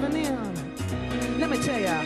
living in. Let me tell you.